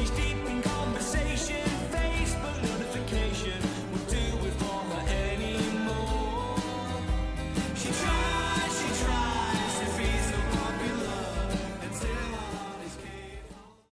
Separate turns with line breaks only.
she deep